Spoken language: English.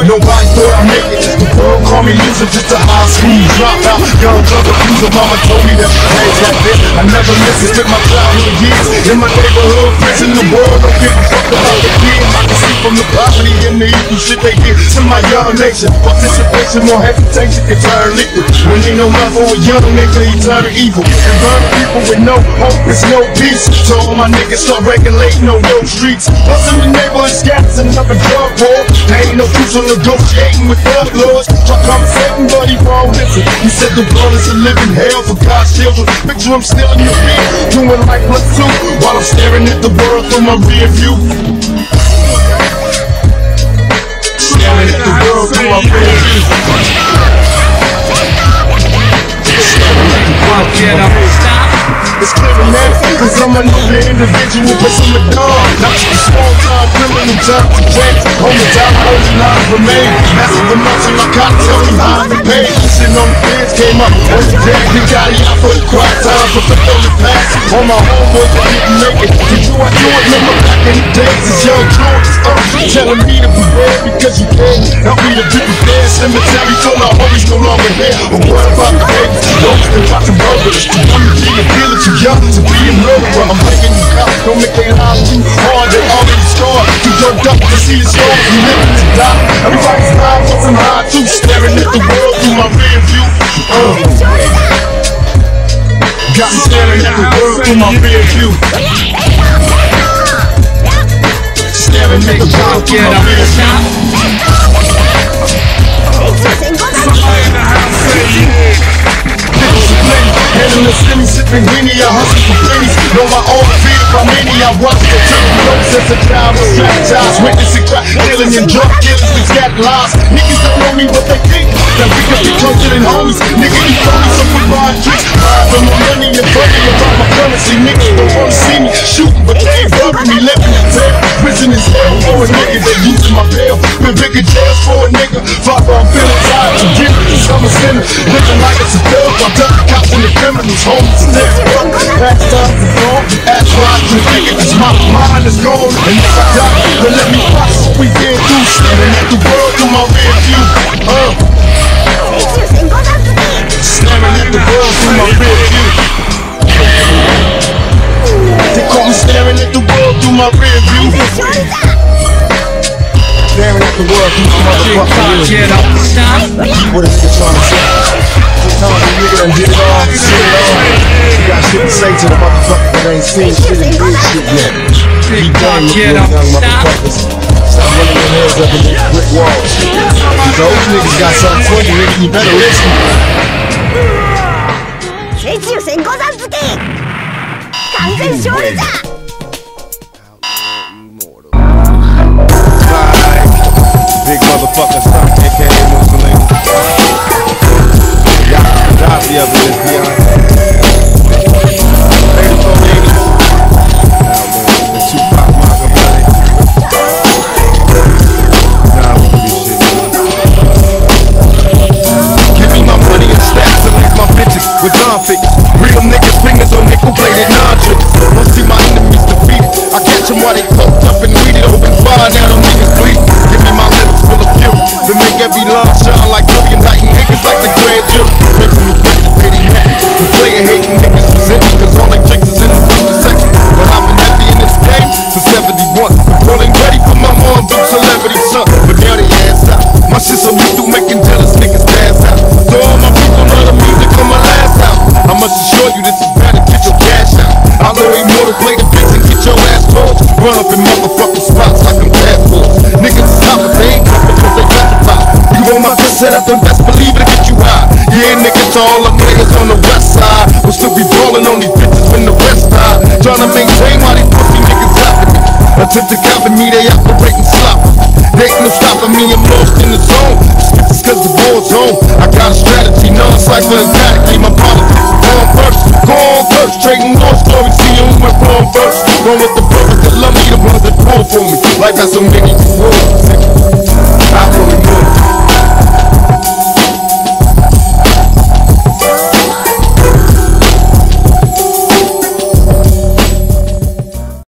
Nobody thought I'd make it. The world called me loser, just a high school dropout. Young drug abuser, mama told me that days like this. I never miss it, my childhood years in my neighborhood, friends in The world don't give a fuck about the kids. I can see from the poverty and the evil shit they get to my young nation. Participation, more hesitation can turn liquid. When ain't no love for a young nigga, he turn evil. And burn people with no hope, there's no peace. So all my niggas start regulating on those streets. Bustin' the neighborhood scats and up a drug war. Ain't no truth on negotiating with thug lords. Try conversating, but he won't listen. He said the world is a living hell for God's children. Picture him still in your feet, doing like two, while I'm staring at the world through my rear view. Staring at the world through my rear view. Staring at the world through my rear view. It's clear man, cause I'm a new individual, but I'm a dog. Not just a small time criminal, time to change. Home down, holding lines remain. Massive amounts of my cotton, tell me how to pay. Sitting on the fence, came up on the deck. We got it out for the quiet time, for the on the past. All my homeboys that didn't make it. Did you, I do it, remember back in the days, as young George up. Telling me to beware because you can. Help me to be prepared. Cemetery told our homies no longer here. But what about the babies? Those that watch the burglars. I'm the king of too young to be a murderer. I'm breaking you out, don't make their lives too hard. They already scarred, too drugged up to see the scars. We living to die. Everybody's lying, but high too. Staring at the world through my rear view. Uh. Got me staring at the world through my rear view. Staring at the world through my rear view. Handling the skinny, sipping I hustle for pennies. Know my own from many, I the took notes as a child, was strategized, witnessing crack, killing and drug killers, we got lies. Niggas don't know me, what they think that we can be closer than homies. Nigga, you phony, so we buying tricks, buy from my money and funny about my currency. Niggas don't wanna see me shooting, but they ain't rubbing me, living in jail. Prison is hell for a nigga, they using my bail. Been bigger jails for a nigga, father, I'm feeling tired, I'm giving this, I'm a sinner. Living like it's a dub, I'm ducking cops and the criminals, homies, next broke. Past time to go, can think my mind is gone. And if I die, then let me what we staring at the world through my rear view. Uh. Staring at the world through my rear view. They caught me staring at the world through my rear view. Staring at the world through my motherfucking rear view. What is trying to say? It all, it all You got shit to say to the motherfucker that ain't seen shit and did shit yet. Be done with you young motherfuckers. Stop running your heads up against brick walls. Those niggas got something for you, nigga. You better listen. 水中戦五山付き完全勝利だ Big motherfucker bitches up in motherfucking spots like I'm passports. Niggas is hot, but they ain't coming cause they top. You want my good set up, then best believe it, get you high. Yeah, niggas, all them niggas on the west side. We'll still be balling on these bitches when the rest die. Tryna maintain while these pussy niggas me. Attempt to copy me, they operating sloppy. They ain't no stopping me, I'm lost in the zone. It's cause the war's on. I got a strategy, non-cycle emphatically, my politics. Going first, go on first, trading more stories, see who went wrong first. Going with the me, the ones that pull for me. Life has so many rules.